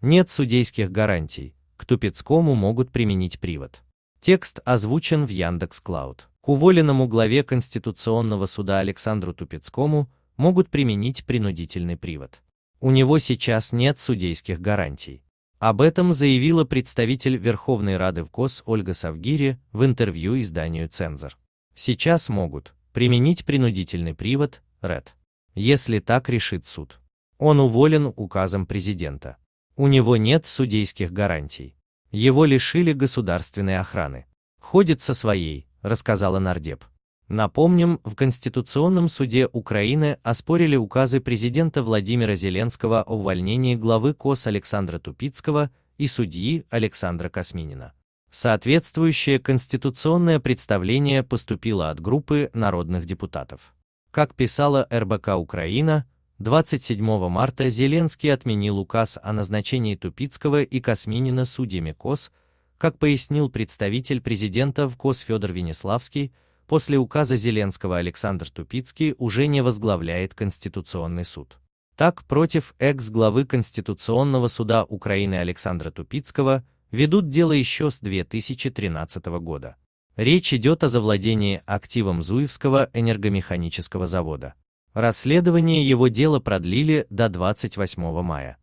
Нет судейских гарантий, к Тупицкому могут применить привод. Текст озвучен в Яндекс.Клауд. К уволенному главе Конституционного суда Александру Тупицкому могут применить принудительный привод. У него сейчас нет судейских гарантий. Об этом заявила представитель Верховной Рады в КОС Ольга Савгири в интервью изданию «Цензор». Сейчас могут применить принудительный привод, РЭД, если так решит суд. Он уволен указом президента. У него нет судейских гарантий. Его лишили государственной охраны. Ходит со своей, рассказала нардеп. Напомним, в Конституционном суде Украины оспорили указы президента Владимира Зеленского о увольнении главы КОС Александра Тупицкого и судьи Александра Косминина. Соответствующее конституционное представление поступило от группы народных депутатов. Как писала РБК Украина, 27 марта Зеленский отменил указ о назначении Тупицкого и Косминина судьями КОС, как пояснил представитель президента в КОС Федор Венеславский, после указа Зеленского Александр Тупицкий уже не возглавляет Конституционный суд. Так, против экс-главы Конституционного суда Украины Александра Тупицкого ведут дело еще с 2013 года. Речь идет о завладении активом Зуевского энергомеханического завода. Расследование его дела продлили до 28 мая.